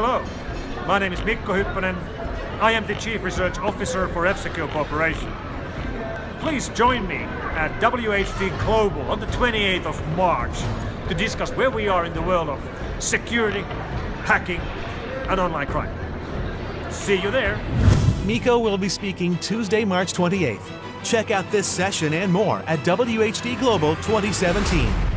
Hello, my name is Mikko Hyppönen. I am the Chief Research Officer for F-Secure Corporation. Please join me at WHD Global on the 28th of March to discuss where we are in the world of security, hacking, and online crime. See you there. Mikko will be speaking Tuesday, March 28th. Check out this session and more at WHD Global 2017.